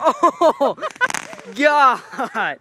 Oh, God.